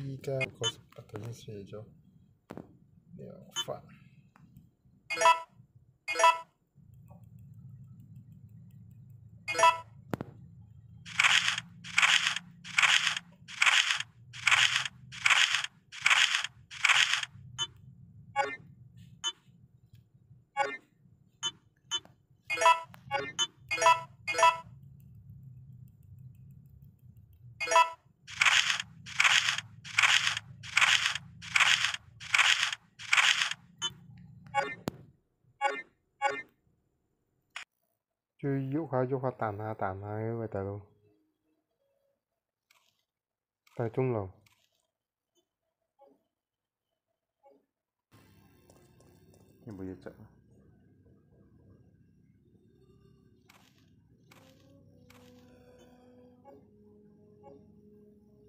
依家個頭先寫咗療法。 chứ dụ khoa dụ khoa tản ha tản ha như vậy tại luôn tại chung lòng nhưng bây giờ chậm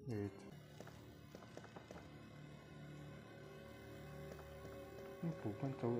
Eight. Nó phủ con trâu